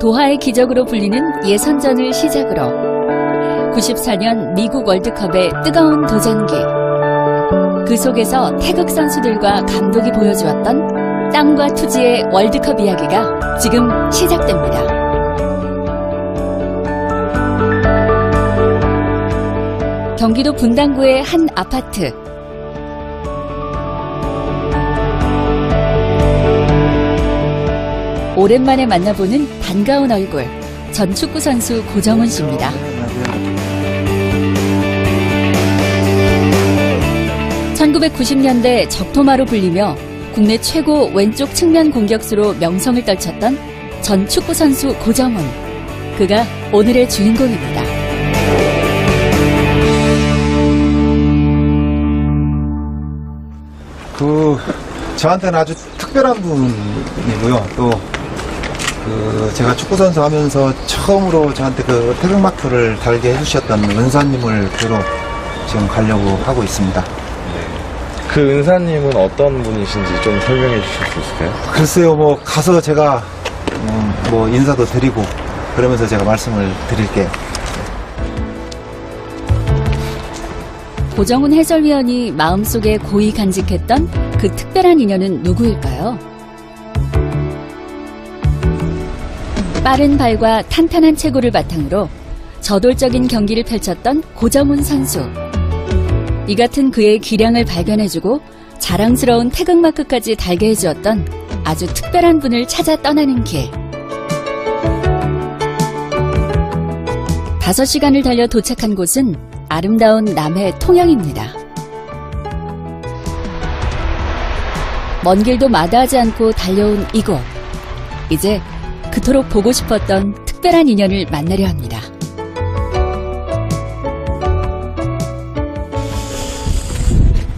도하의 기적으로 불리는 예선전을 시작으로 94년 미국 월드컵의 뜨거운 도전기. 그 속에서 태극 선수들과 감독이 보여주었던 땅과 투지의 월드컵 이야기가 지금 시작됩니다. 경기도 분당구의 한 아파트. 오랜만에 만나보는 반가운 얼굴. 전 축구 선수 고정훈 씨입니다. 1990년대 적토마로 불리며 국내 최고 왼쪽 측면 공격수로 명성을 떨쳤던 전 축구 선수 고정훈. 그가 오늘의 주인공입니다. 그 저한테는 아주 특별한 분이고요. 또 그 제가 축구 선수 하면서 처음으로 저한테 그 태극마크를 달게 해주셨던 은사님을 뵈러 지금 가려고 하고 있습니다. 그 은사님은 어떤 분이신지 좀 설명해 주실 수 있을까요? 글쎄요, 뭐 가서 제가 음, 뭐 인사도 드리고 그러면서 제가 말씀을 드릴게요. 고정훈 해설위원이 마음속에 고이 간직했던 그 특별한 인연은 누구일까요? 빠른 발과 탄탄한 체구를 바탕으로 저돌적인 경기를 펼쳤던 고정훈 선수. 이 같은 그의 기량을 발견해주고 자랑스러운 태극마크까지 달게 해주었던 아주 특별한 분을 찾아 떠나는 길. 다섯 시간을 달려 도착한 곳은 아름다운 남해 통영입니다. 먼 길도 마다하지 않고 달려온 이곳. 이제 그토록 보고 싶었던 특별한 인연을 만나려 합니다.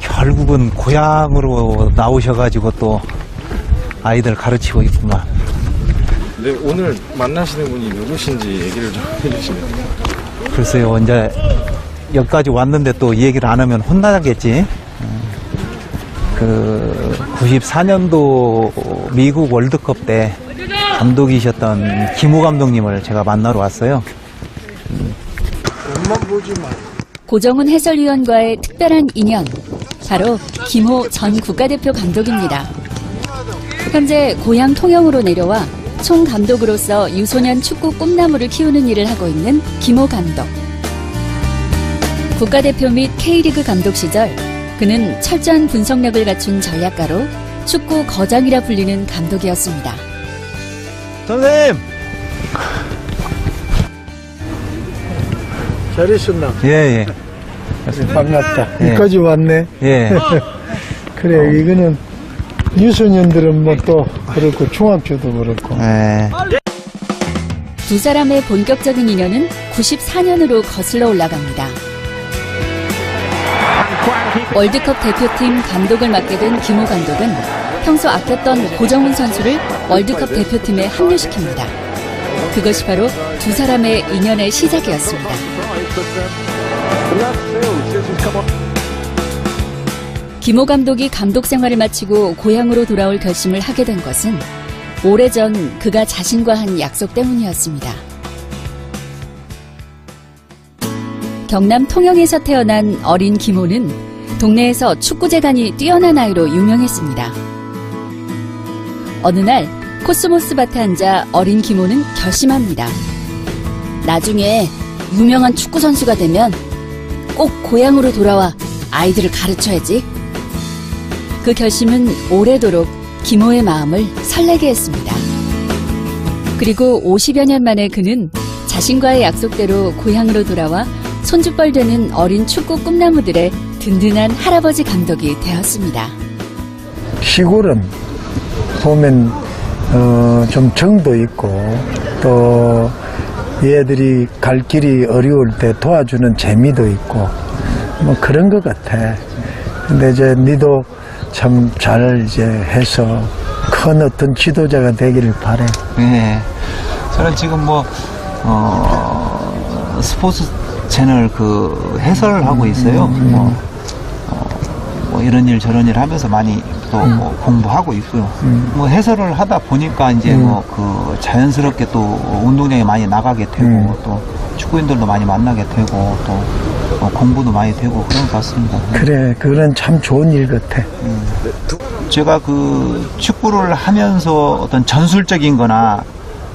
결국은 고향으로 나오셔가지고 또 아이들 가르치고 있구만. 네, 오늘 만나시는 분이 누구신지 얘기를 좀 해주시면. 글쎄요, 이제 여기까지 왔는데 또 얘기를 안 하면 혼나겠지. 음, 그 94년도 미국 월드컵 때 감독이셨던 김호 감독님을 제가 만나러 왔어요. 고정훈 해설위원과의 특별한 인연. 바로 김호 전 국가대표 감독입니다. 현재 고향 통영으로 내려와 총 감독으로서 유소년 축구 꿈나무를 키우는 일을 하고 있는 김호 감독. 국가대표 및 K리그 감독 시절 그는 철저한 분석력을 갖춘 전략가로 축구 거장이라 불리는 감독이었습니다. 선생님! 잘 있었나? 예, 예. 반갑다. 예. 여기까지 왔네. 예. 그래, 이거는 유소년들은 뭐 또 그렇고 중학교도 그렇고. 예. 두 사람의 본격적인 인연은 94년으로 거슬러 올라갑니다. 월드컵 대표팀 감독을 맡게 된 김호 감독은 평소 아꼈던 고정훈 선수를 월드컵 대표팀에 합류시킵니다. 그것이 바로 두 사람의 인연의 시작이었습니다. 김호 감독이 감독 생활을 마치고 고향으로 돌아올 결심을 하게 된 것은 오래전 그가 자신과 한 약속 때문이었습니다. 경남 통영에서 태어난 어린 김호는 동네에서 축구 재간이 뛰어난 아이로 유명했습니다. 어느 날 코스모스 밭에 앉아 어린 김호는 결심합니다. 나중에 유명한 축구 선수가 되면 꼭 고향으로 돌아와 아이들을 가르쳐야지. 그 결심은 오래도록 김호의 마음을 설레게 했습니다. 그리고 50여 년 만에 그는 자신과의 약속대로 고향으로 돌아와 손주뻘 되는 어린 축구 꿈나무들의 든든한 할아버지 감독이 되었습니다. 시골은 보면 어, 좀 정도 있고 또 얘들이 갈 길이 어려울 때 도와주는 재미도 있고 뭐 그런 것 같아. 근데 이제 니도 참 잘 이제 해서 큰 어떤 지도자가 되기를 바래. 예. 저는 지금 뭐, 어, 스포츠 채널 그 해설을 하고 있어요. 뭐, 어, 뭐 이런 일 저런 일 하면서 많이 또뭐 공부하고 있고요. 음. 뭐 해설을 하다 보니까 이제 음. 뭐그 자연스럽게 또 운동장에 많이 나가게 되고 음. 또 축구인들도 많이 만나게 되고 또 어, 공부도 많이 되고 그런 것 같습니다. 그래, 그건 참 좋은 일 같아. 제가 그 축구를 하면서 어떤 전술적인 거나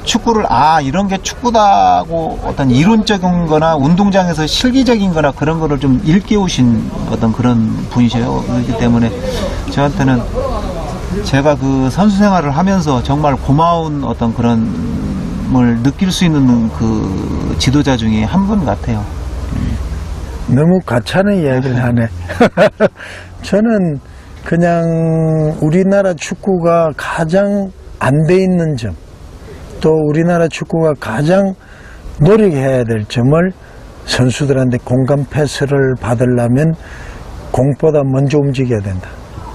축구를 아 이런 게 축구다고 어떤 이론적인 거나 운동장에서 실기적인 거나 그런 거를 좀 일깨우신 어떤 그런 분이셔요. 그렇기 때문에 저한테는 제가 그 선수 생활을 하면서 정말 고마운 어떤 그런 걸 느낄 수 있는 그 지도자 중에 한 분 같아요. 너무 가차는 이야기를 하네. 저는 그냥 우리나라 축구가 가장 안 돼 있는 점, 또 우리나라 축구가 가장 노력해야 될 점을 선수들한테 공감 패스를 받으려면 공보다 먼저 움직여야 된다.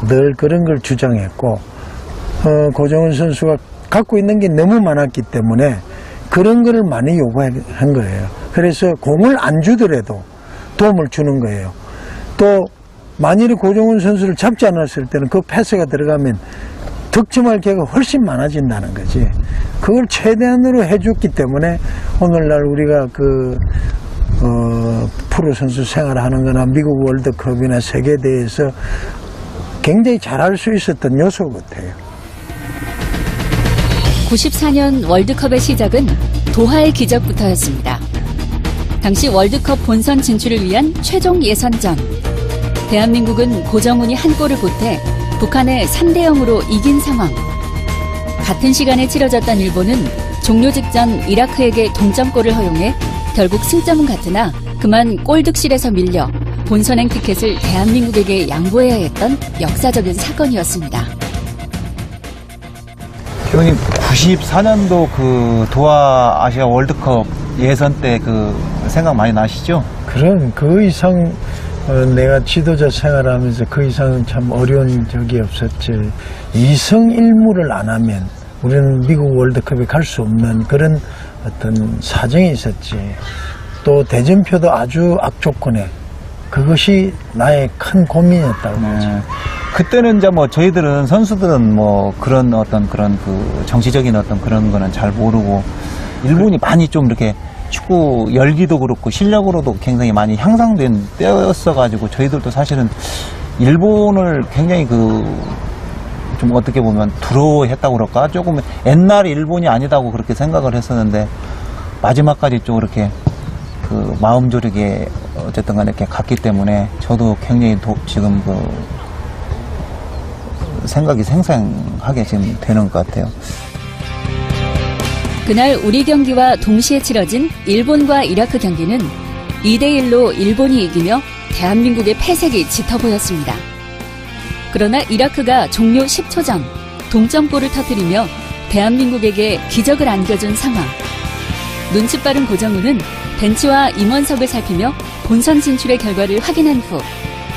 늘 그런 걸 주장했고, 어, 고정훈 선수가 갖고 있는 게 너무 많았기 때문에 그런 거를 많이 요구한 거예요. 그래서 공을 안 주더라도 도움을 주는 거예요. 또 만일에 고정훈 선수를 잡지 않았을 때는 그 패스가 들어가면 득점할 기회가 훨씬 많아진다는 거지. 그걸 최대한으로 해줬기 때문에 오늘날 우리가 그 어, 프로 선수 생활하는 거나 미국 월드컵이나 세계대회에서 굉장히 잘할 수 있었던 요소 같아요. 94년 월드컵의 시작은 도하의 기적부터였습니다. 당시 월드컵 본선 진출을 위한 최종 예선전. 대한민국은 고정훈이 한 골을 보태 북한에 3대 0으로 이긴 상황. 같은 시간에 치러졌던 일본은 종료 직전 이라크에게 동점골을 허용해 결국 승점은 같으나 그만 골득실에서 밀려 본선행 티켓을 대한민국에게 양보해야 했던 역사적인 사건이었습니다. 형님 94년도 그 도하 아시아 월드컵 예선 때 그 생각 많이 나시죠? 그럼 그 이상 어, 내가 지도자 생활하면서 그 이상은 참 어려운 적이 없었지. 이성 일무를 안 하면 우리는 미국 월드컵에 갈 수 없는 그런 어떤 사정이 있었지. 또 대전표도 아주 악조건에 그것이 나의 큰 고민이었다고. 네. 그때는 이제 뭐 저희들은 선수들은 뭐 그런 어떤 그런 그 정치적인 어떤 그런 거는 잘 모르고 일본이 많이 좀 이렇게 축구 열기도 그렇고 실력으로도 굉장히 많이 향상된 때였어 가지고 저희들도 사실은 일본을 굉장히 그 좀 어떻게 보면 두려워했다고 그럴까 조금 옛날 일본이 아니다고 그렇게 생각을 했었는데 마지막까지 좀 이렇게 그 마음 졸이게 어쨌든 간에 이렇게 갔기 때문에 저도 굉장히 도- 지금 그 생각이 생생하게 지금 되는 것 같아요. 그날 우리 경기와 동시에 치러진 일본과 이라크 경기는 2대1로 일본이 이기며 대한민국의 패색이 짙어 보였습니다. 그러나 이라크가 종료 10초 전 동점골을 터뜨리며 대한민국에게 기적을 안겨준 상황. 눈치 빠른 고정우는 벤치와 임원석을 살피며 본선 진출의 결과를 확인한 후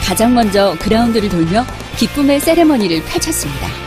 가장 먼저 그라운드를 돌며 기쁨의 세레머니를 펼쳤습니다.